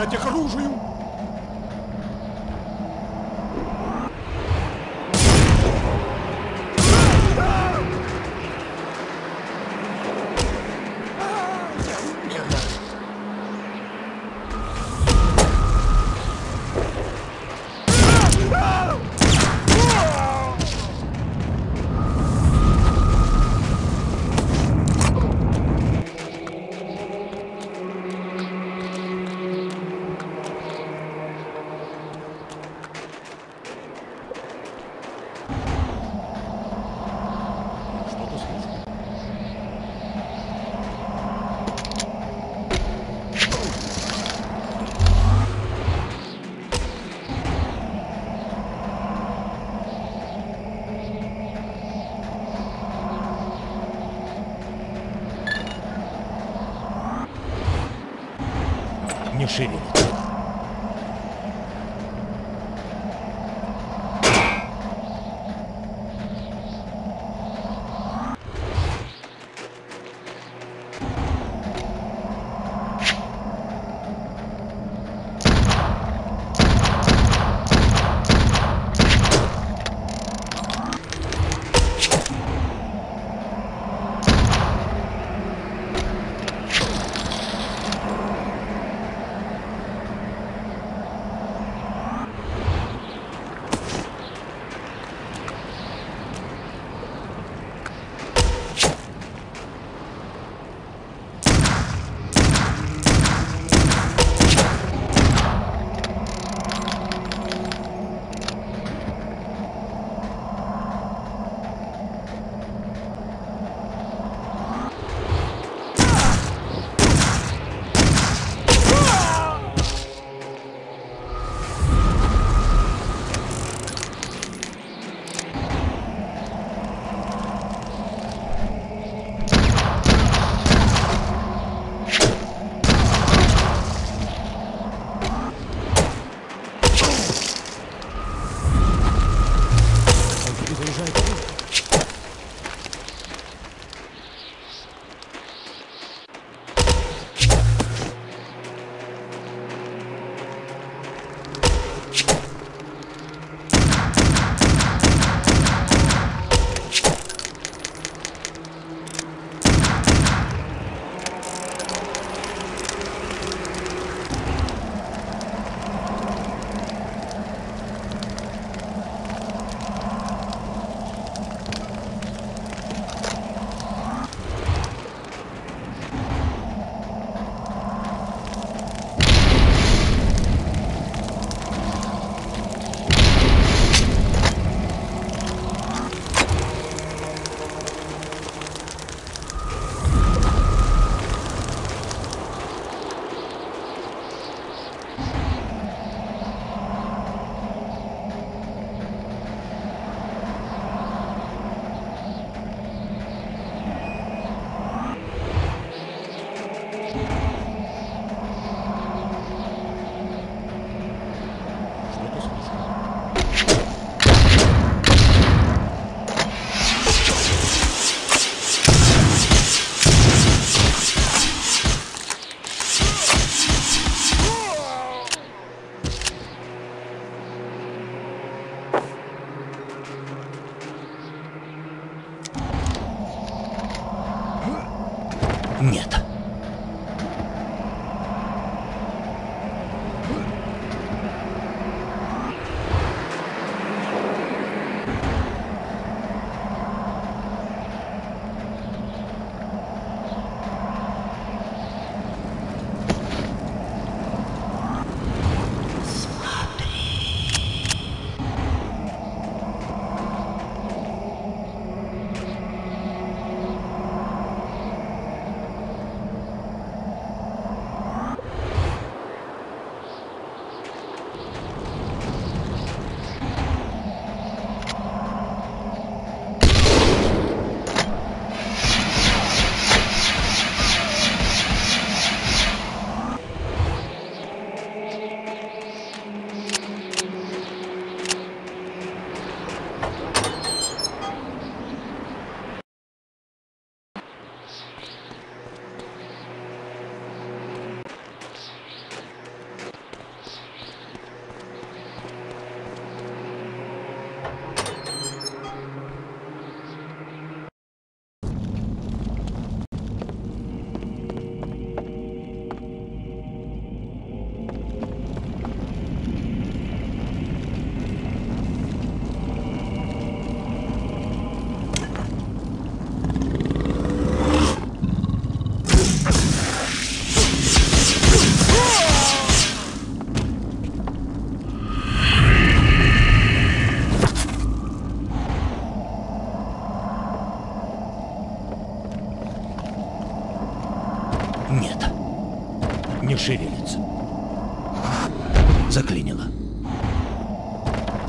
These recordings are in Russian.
Братья к оружию! Не шевелится.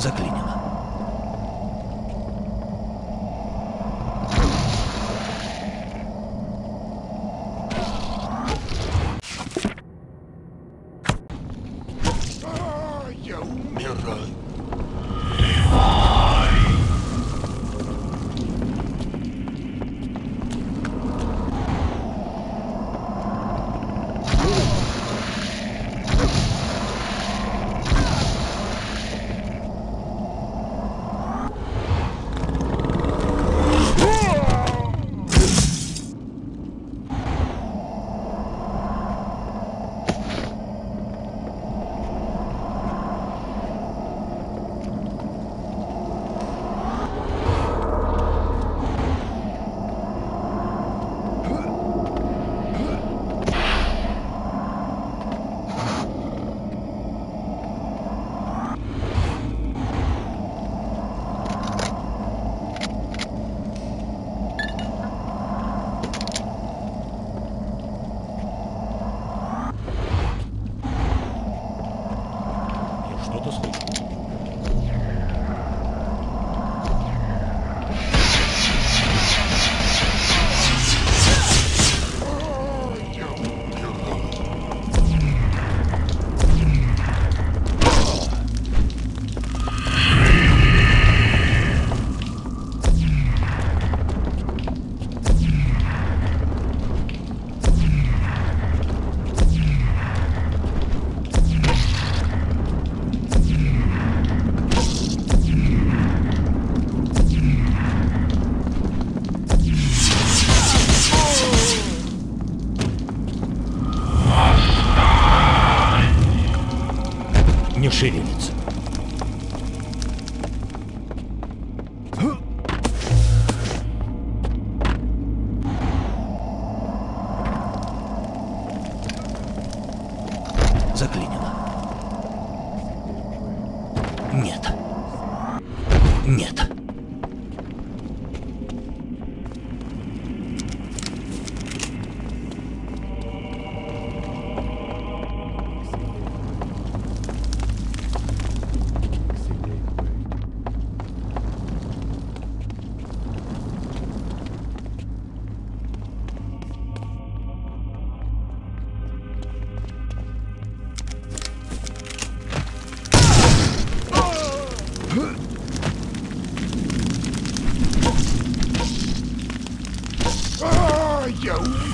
Заклинило. Заклинило. Joe.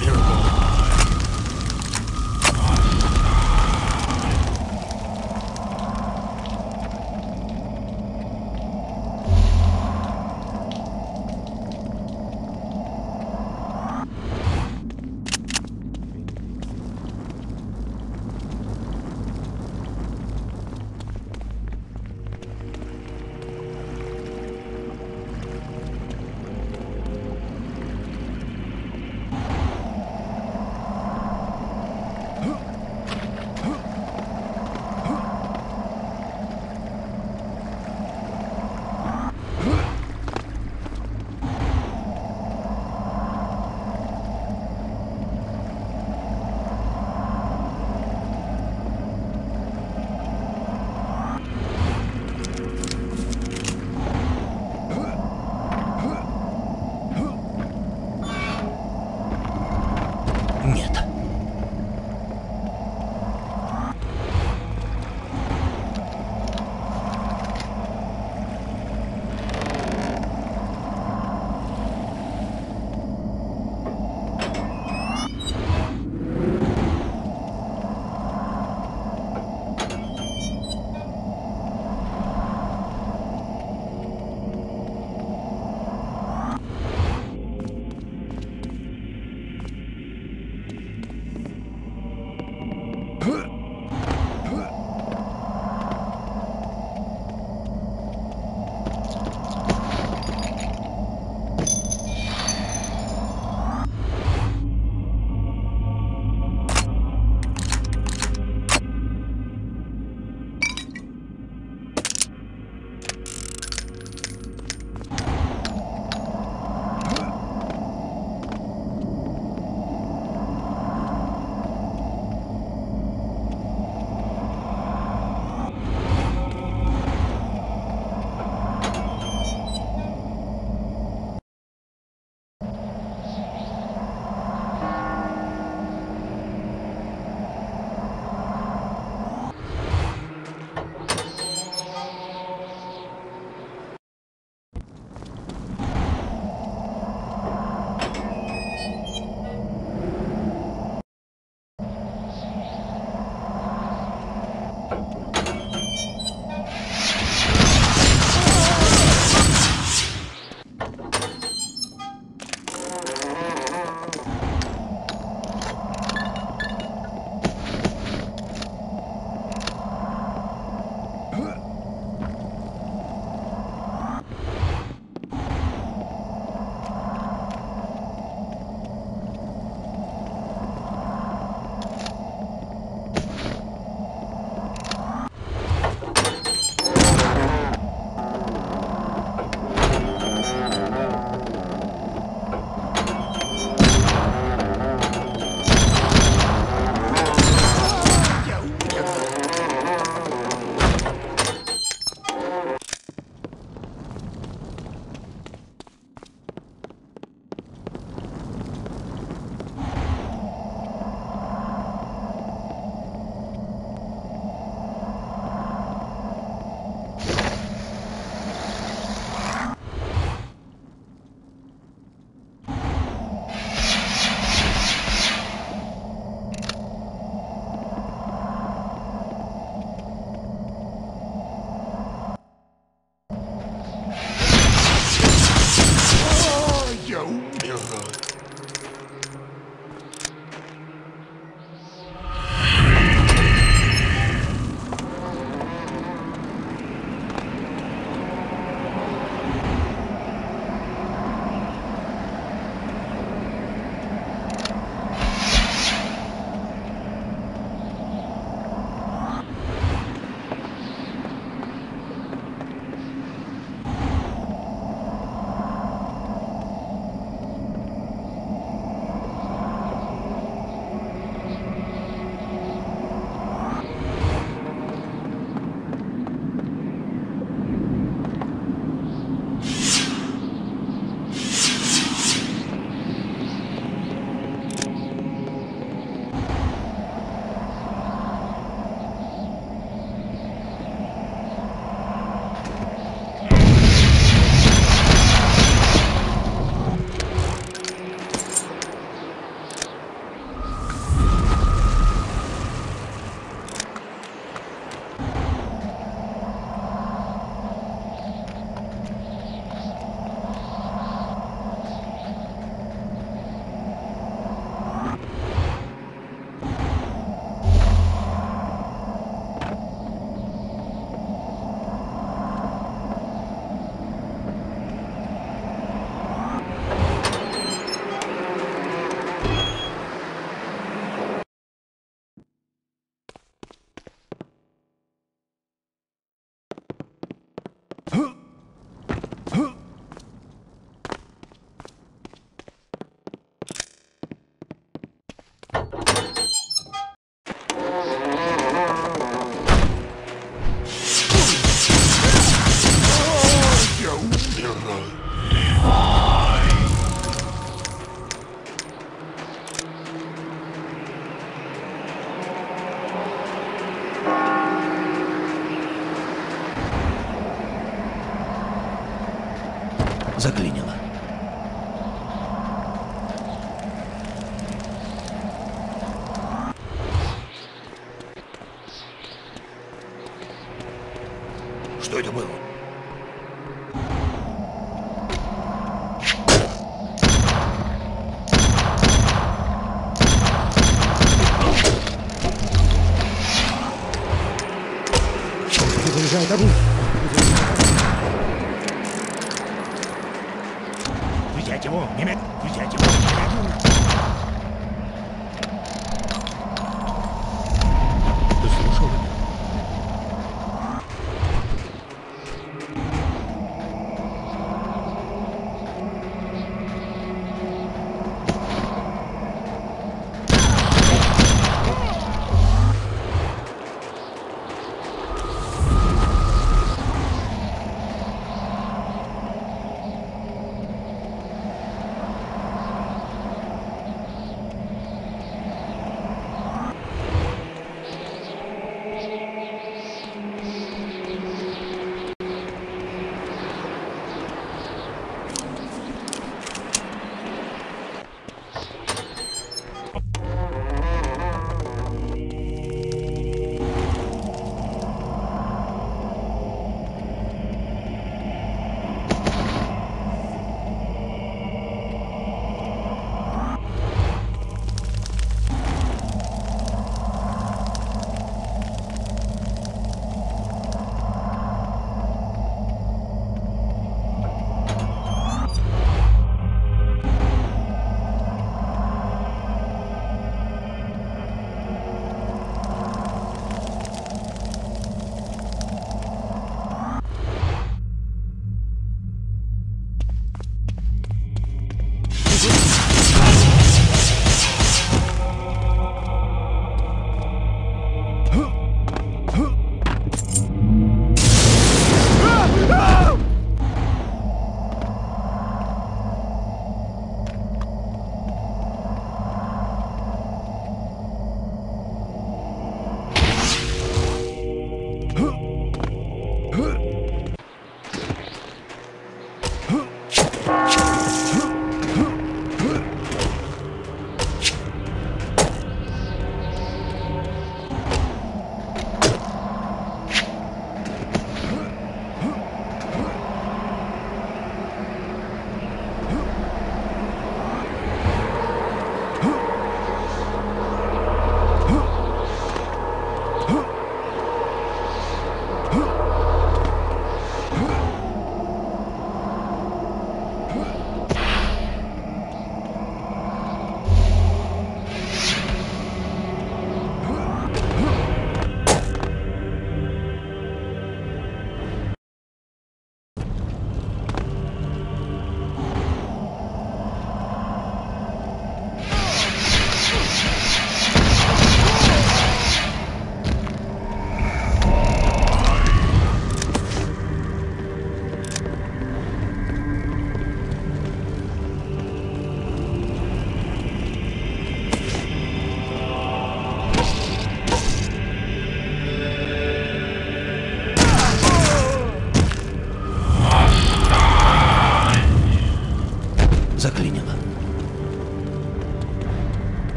我就不走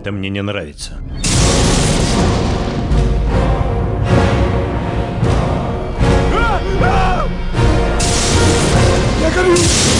Это мне не нравится. Я горю!